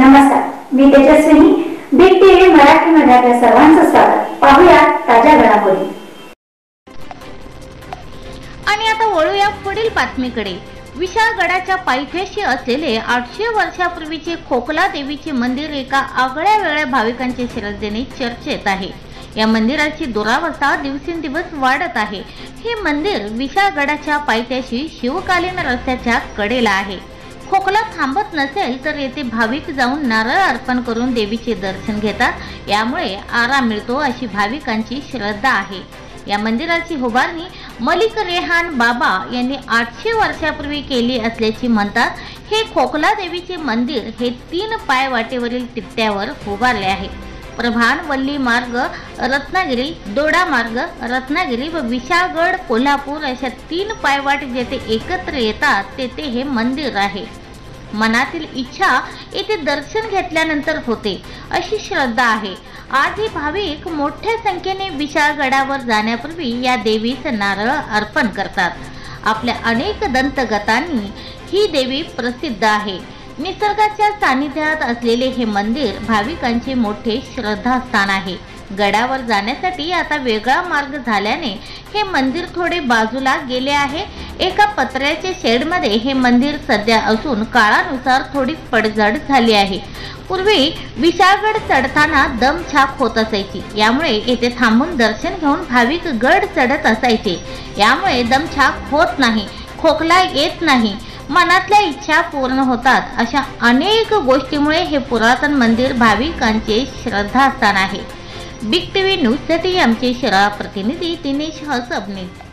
Tejaswini big TV मराठीमध्ये आपल्या सर्वांचं स्वागत. पाहूया ताज्या घडामोडी. आणि आता वळूया पुढील बातमीकडे. विशाळगडाच्या पायथ्याशी असलेले आठशे वर्षापूर्वीचे खोकला देवीचे मंदिर एका आगळ्या वेगळ्या भाविकांच्या श्रद्धेने चर्चेत आहे. या मंदिराची दुरावस्था दिवसेंदिवस वाढत आहे. हे मंदिर विशाळगडाच्या पायथ्याशी शिवकालीन रस्त्याच्या कडेला आहे. खोकला थांबत नसेल तर येथे भाविक जाऊन नारळ अर्पण करून देवीचे दर्शन घेतात. यामुळे आराम मिळतो अशी भाविकांची श्रद्धा आहे. या मंदिराची उभारणी मलिक रेहान बाबा यांनी आठशे वर्षापूर्वी केली असल्याची म्हणतात. हे खोकला देवीचे मंदिर हे तीन पाय वाटेवरील तिट्ट्यावर उभारले आहे. प्रभान वल्ली मार्ग रत्नागिरी दोडा मार्ग रत्नागिरी व विशाळगड कोल्हापूर अशा तीन पायवाट जेथे एकत्र येतात तेथे हे मंदिर आहे. मनातील इच्छा येथे दर्शन घेतल्यानंतर होते अशी श्रद्धा आहे. आजही भाविक मोठ्या संख्येने विशाळगडावर जाण्यापूर्वी या देवीस नारळ अर्पण करतात. आपल्या अनेक दंतगतांनी ही देवी प्रसिद्ध आहे. निसर्गाच्या सानिध्यात असलेले हे मंदिर भाविकांचे मोठे श्रद्धास्थान आहे. गडावर जाण्यासाठी आता वेगळा मार्ग झाल्याने हे मंदिर थोडे बाजूला गेले आहे. एका पत्र्याच्या शेडमध्ये हे मंदिर सध्या असून काळानुसार थोडी पडझड झाली आहे. पूर्वी विशाळगड चढताना दमछाक होत असायची. यामुळे येथे थांबून दर्शन घेऊन भाविक गड चढत असायचे. यामुळे दमछाक होत नाही खोकला येत नाही. मनातल्या इच्छा पूर्ण होतात. अशा अनेक गोष्टीमुळे हे पुरातन मंदिर भाविकांचे श्रद्धास्थान आहे. बिग टीव्ही न्यूजसाठी आमचे शरा प्रतिनिधी दिनेश हसबने